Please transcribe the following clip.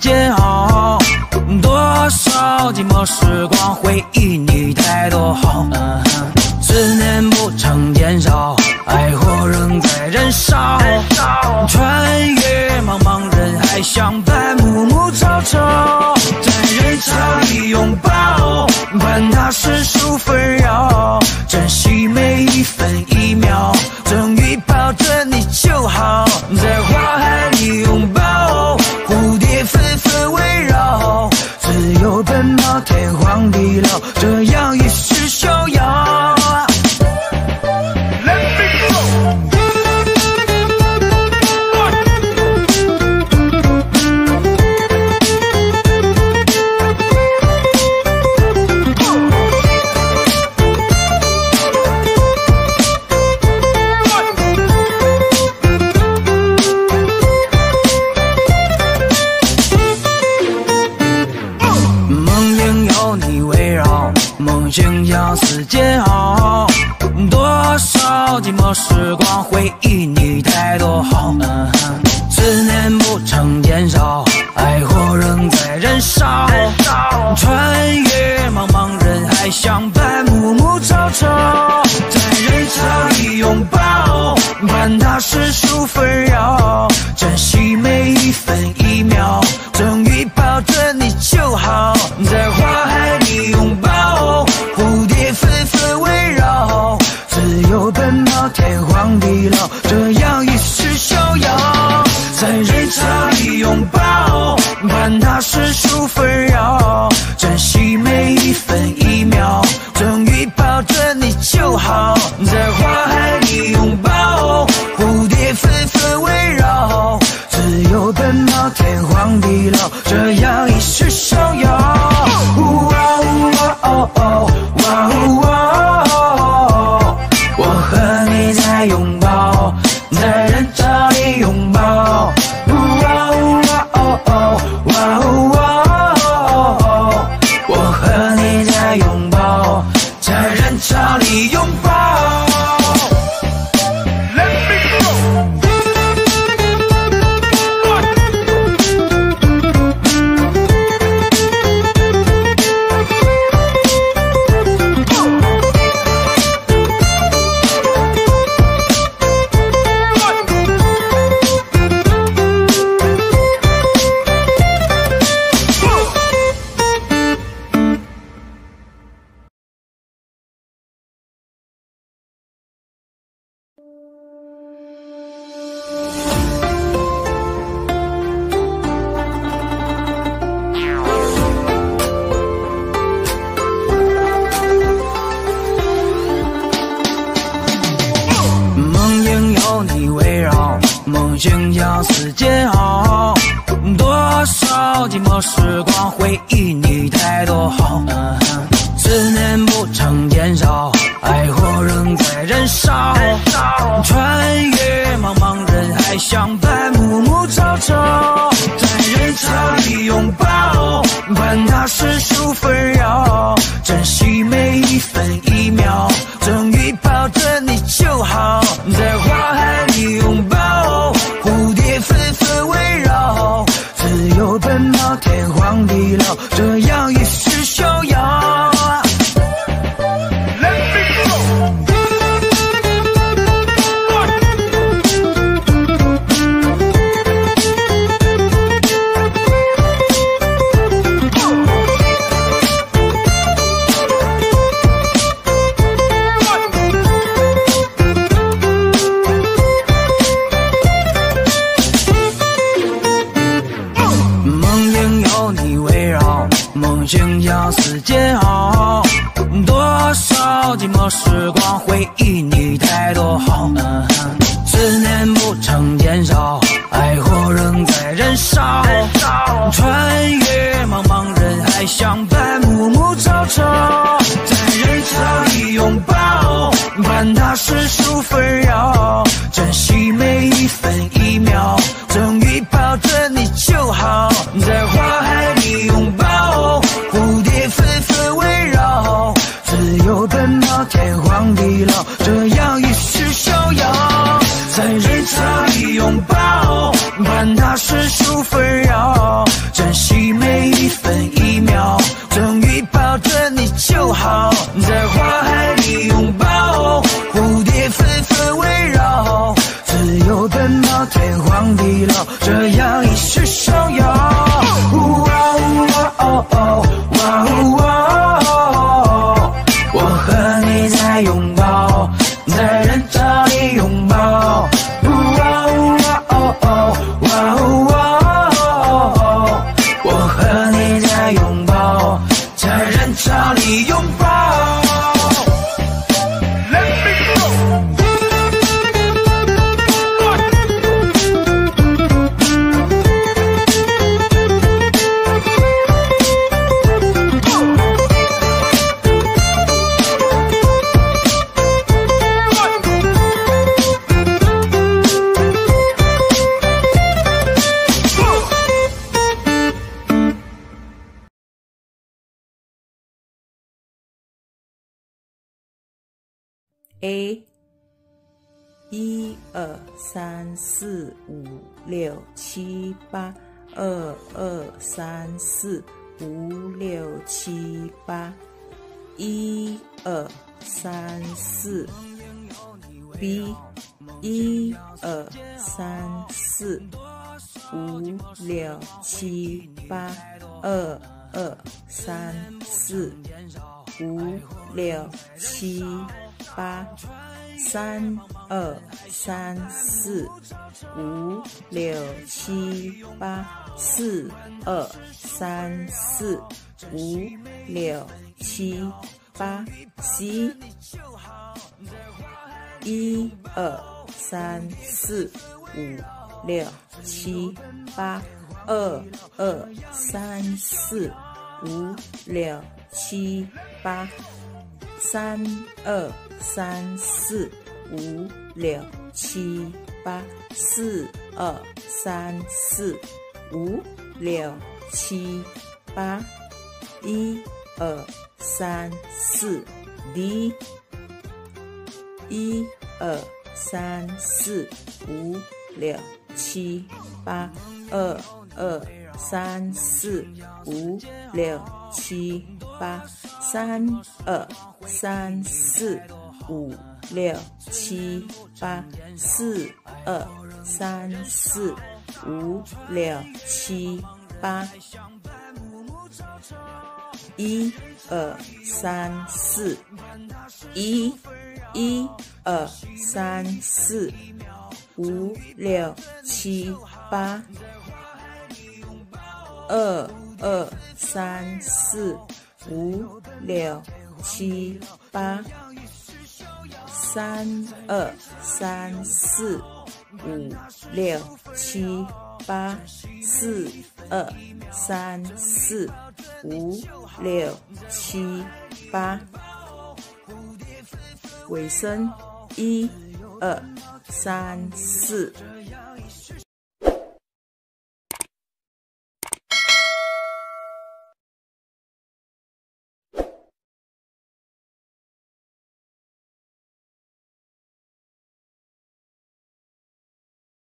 煎熬，多少寂寞时光回忆你太多好。思念不曾减少，爱火仍在燃烧。穿越茫茫人海，相伴暮暮朝朝，在人潮里拥抱，管他世俗纷扰，珍惜每一分一秒，在花海里拥抱，蝴蝶纷纷围绕，自由奔跑，天荒地老，这样一世逍遥，在人潮里拥抱，管他世俗纷扰，珍惜每一分一秒，终于梦醒相思煎熬，多少寂寞时光回忆你太多好。思念不曾减少，爱火仍在燃烧。穿越茫茫人海，相伴暮暮朝朝，在人潮里拥抱，管他世俗纷扰，珍惜每一分一秒，终于抱着你就好，在花海在在人潮里拥抱。A，一二三四五六七八，二二三四五六七八，一二三四。B，一二三四五六七八，二二三四五六七。八三二三四五六七八四二三四五六七八 C 一二三四五六七八二二三四五六七八三二。三四五六七八，四二三四五六七八，一二三四 D，一二三四五六七八，二二三四五六七八，三二三四。五六七八四二三四五六七八，一二三四，一一二三四五六七八，二二三四五六七八。三二三四五六七八，四二三四五六七八，尾声一二三四。